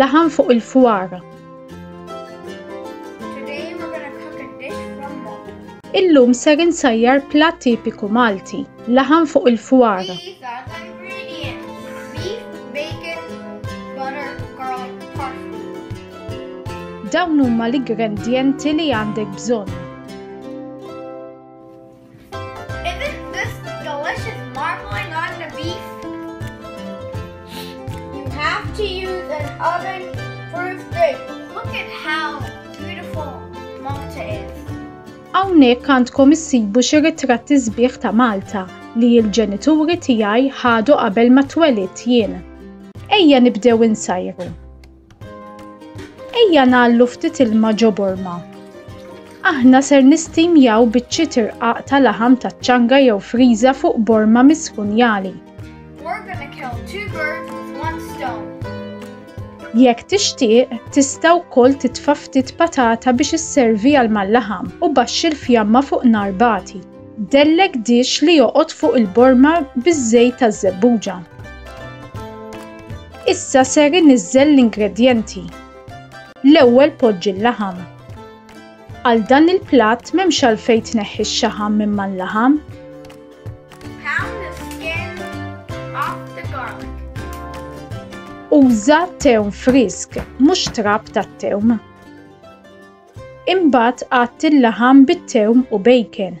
Laħam fuq il-fwara. Illum ser insajjar plat tipiku Malti, laħam fuq il-fwara. Dawn huma l-igrendienti li għandek bżonn. Hawnhekk għandkom issibu xi ritratti sbieħ ta' Malta li l-ġenituri tiegħi ħadu qabel ma twelidt jien. Ejja nibdew insajru. Ejja nagħllu ftit ilma ġo borma. Aħna ser nistimjaw biċċiet irqaq ta' laħam ta' ċanga jew friża fuq borma miskunjali. Jekk tixtieq, tista' wkoll titfa' ftit patata biex isservi għal mal-laħam u baxxi l-fjamma fuq nar bagħti. Dellek dix li joqgħod fuq il-borma biż-żejt taż-żebbuġa. Issa ser iniżżel l-ingredjenti. L-ewwel poġġi l-laħam. Għal dan il-platt m'hemmx għalfejn tneħħi x-xaħam minn mal-laħam. Uża tewm frisk, mhux trab tat-tewm. Imbagħad għatti l-laħam bit-tewm u bacon.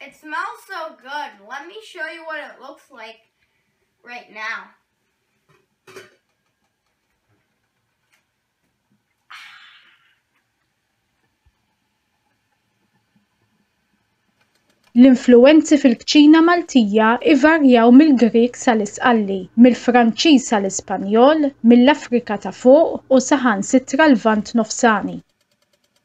It smells so good. Let me show you what it looks like right now. L-influwenzi fil-kċina Maltija ivarjaw mill-Grieg sal-Isqalli, mill-Franċiż sal-Ispanjol, mill-Afrika ta' Fuq u saħansitra l-Lvant Nofsani.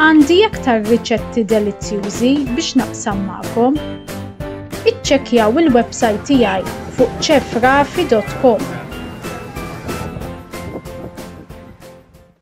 Għandi aktar riċetti delizzjużi biex naqsam magħkom. Iċċekkjaw il-websajt tiegħi fuq ċefrafi.com.